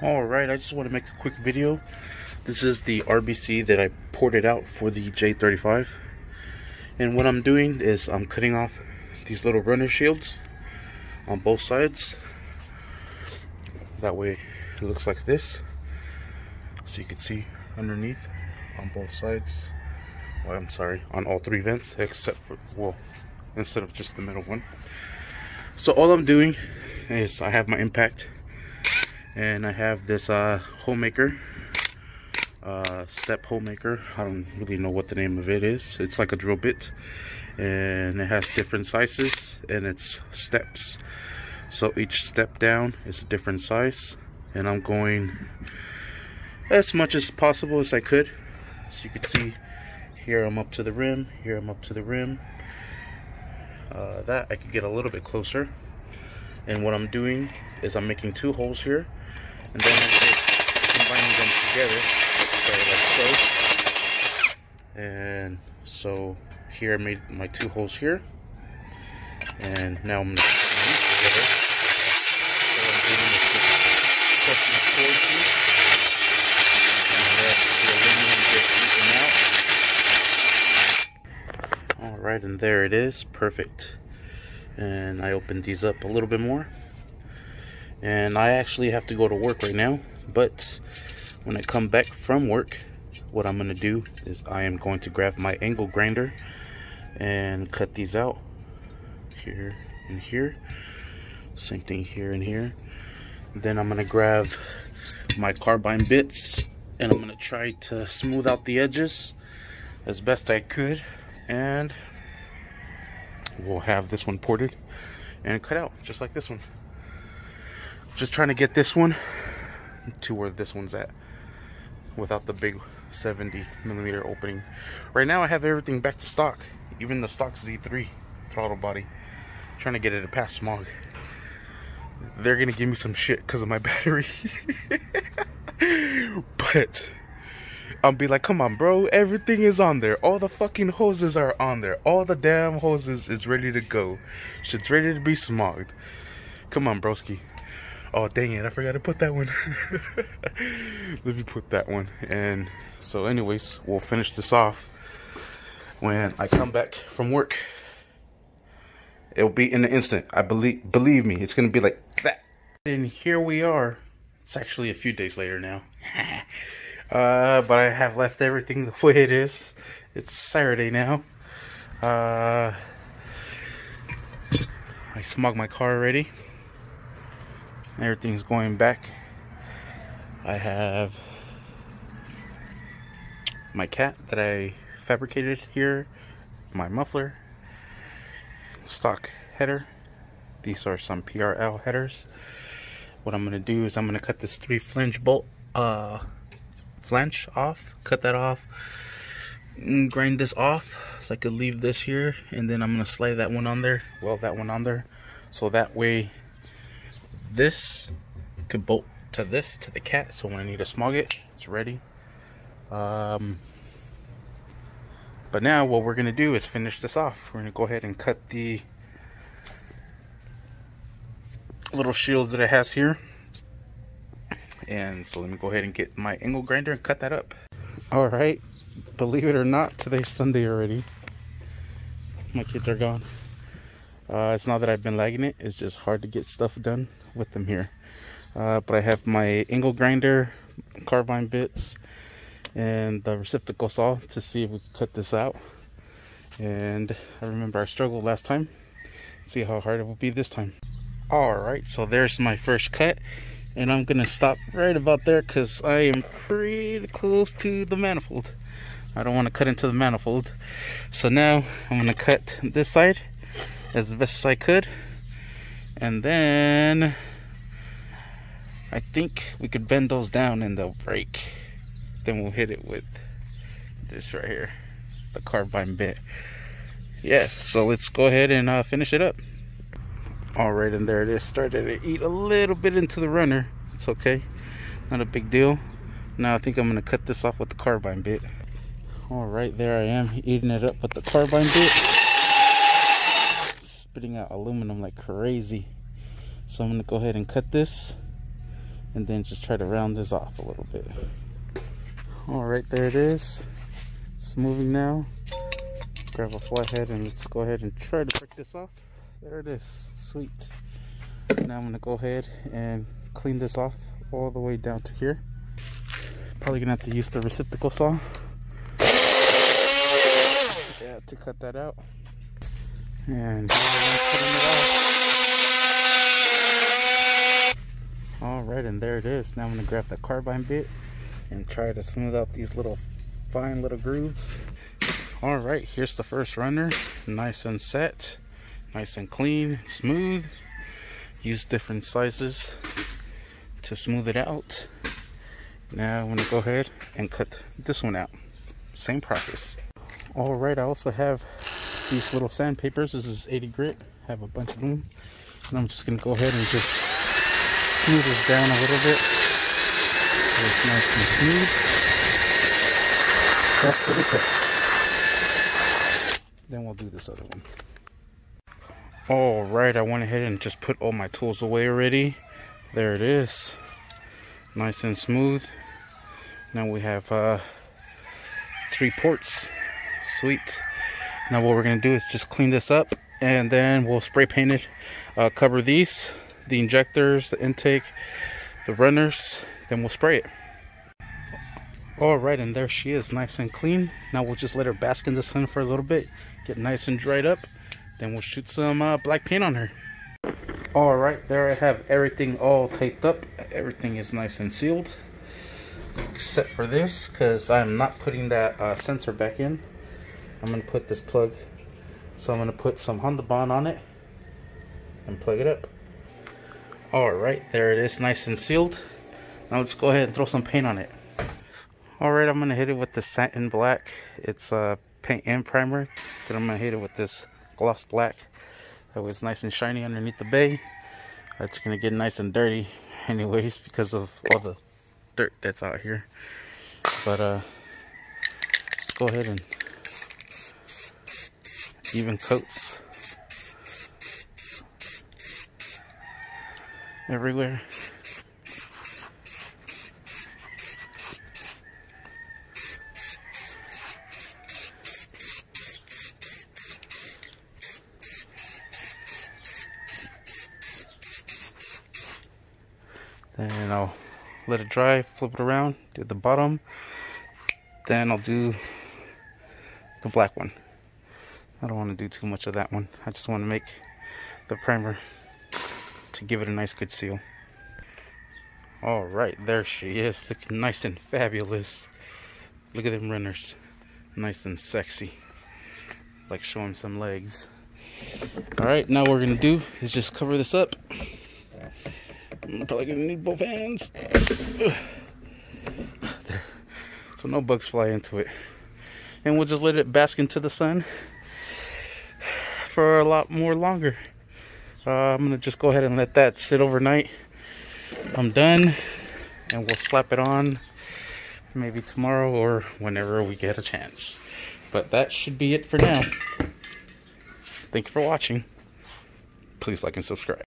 Alright, I just want to make a quick video. This is the RBC that I ported out for the J35. And what I'm doing is I'm cutting off these little runner shields on both sides. That way it looks like this. So you can see underneath on both sides. Well, I'm sorry, on all three vents except for, well, instead of just the middle one. So all I'm doing is I have my impact and I have this uh, hole maker uh, step hole maker I don't really know what the name of it is. It's like a drill bit. And it has different sizes and it's steps. So each step down is a different size. And I'm going as much as possible as I could. So you can see here I'm up to the rim here I'm up to the rim. Uh, that I could get a little bit closer. And what I'm doing is I'm making two holes here and then I'm just combining them together. Like so. And so here I made my two holes here. And now I'm going to put together. So I'm doing and let the aluminum get eaten out. Alright and there it is. Perfect. And I opened these up a little bit more and I actually have to go to work right now but when I come back from work what I'm gonna do is I am going to grab my angle grinder and cut these out here and here. Same thing here and here. Then I'm gonna grab my carbine bits and I'm gonna try to smooth out the edges as best I could. And we'll have this one ported and cut out just like this one just trying to get this one to where this one's at without the big 70 millimeter opening. Right now I have everything back to stock, even the stock Z3 throttle body. I'm trying to get it to pass smog. They're gonna give me some shit because of my battery. but I'll be like, come on, bro, everything is on there. All the fucking hoses are on there. All the damn hoses is ready to go. Shit's ready to be smogged. Come on, broski. Oh, dang it. I forgot to put that one. Let me put that one. And so, anyways, we'll finish this off when I come back from work. It'll be in an instant. I believe, believe me, it's to be like that. And here we are. It's actually a few days later now. uh, but I have left everything the way it is. It's Saturday now. Uh, I smog my car already everything's going back. I have my cat that I fabricated here my muffler stock header. These are some PRL headers. What I'm gonna do is I'm gonna cut this three flange bolt uh flange off cut that off and grind this off so I could leave this here and then I'm gonna slide that one on there. Well that one on there so that way this could bolt to this to the cat so when I need to smog it it's ready. Um, but now what we're gonna do is finish this off. We're gonna go ahead and cut the little shields that it has here. And so let me go ahead and get my angle grinder and cut that up. All right. Believe it or not today's Sunday already. My kids are gone uh, it's not that I've been lagging it it's just hard to get stuff done with them here. Uh, but I have my angle grinder, carbine bits, and the receptacle saw to see if we could cut this out. And I remember I struggled last time. See how hard it will be this time. Alright, so there's my first cut. And I'm going to stop right about there because I am pretty close to the manifold. I don't want to cut into the manifold. So now I'm to cut this side as best as I could. And then I think we could bend those down and they'll break. Then we'll hit it with this right here, the carbine bit. Yeah, so let's go ahead and uh, finish it up. All right, and there it is. Started to eat a little bit into the runner. It's okay, not a big deal. Now I think I'm gonna cut this off with the carbine bit. All right, there I am eating it up with the carbine bit. Spitting out aluminum like crazy. So I'm gonna go ahead and cut this and then just try to round this off a little bit. All right, there it is. It's moving now. Grab a flathead and let's go ahead and try to break this off. There it is, sweet. Now I'm gonna go ahead and clean this off all the way down to here. Probably gonna have to use the receptacle saw. Yeah, to cut that out. And all right, and there it is. Now I'm gonna grab the carbine bit and try to smooth out these little fine little grooves. All right, here's the first runner. Nice and set, nice and clean, smooth. Use different sizes to smooth it out. Now I'm gonna go ahead and cut this one out. Same process. All right, I also have these little sandpapers. This is 80 grit. I have a bunch of them. And I'm just gonna go ahead and just smooth this down a little bit. So it's nice and smooth. That's pretty quick. Then we'll do this other one. All right, I went ahead and just put all my tools away already. There it is. Nice and smooth. Now we have uh, three ports. Sweet. Now what we're gonna do is just clean this up and then we'll spray paint it. Uh, cover these, the injectors, the intake, the runners, then we'll spray it. Alright, and there she is, nice and clean. Now we'll just let her bask in the sun for a little bit, get nice and dried up. Then we'll shoot some uh, black paint on her. Alright, there I have everything all taped up. Everything is nice and sealed. Except for this, because I'm not putting that uh, sensor back in. I'm to put this plug. So I'm to put some Honda Bond on it. And plug it up. Alright, there it is, nice and sealed. Now let's go ahead and throw some paint on it. Alright, I'm going to hit it with the satin black. It's a uh, paint and primer. Then I'm to hit it with this gloss black. That was nice and shiny underneath the bay. It's gonna get nice and dirty anyways because of all the dirt that's out here. But uh let's go ahead and even coats everywhere. Then I'll let it dry, flip it around, do the bottom. Then I'll do the black one. I don't want to do too much of that one. I just want to make the primer to give it a nice good seal. Alright, there she is, looking nice and fabulous. Look at them runners, nice and sexy. Like showing some legs. Alright, now what we're to do is just cover this up. I'm probably gonna need both hands. So no bugs fly into it. And we'll just let it bask into the sun for a lot more longer. Uh, I'm gonna just go ahead and let that sit overnight. I'm done and we'll slap it on maybe tomorrow or whenever we get a chance. But that should be it for now. Thank you for watching. Please like and subscribe.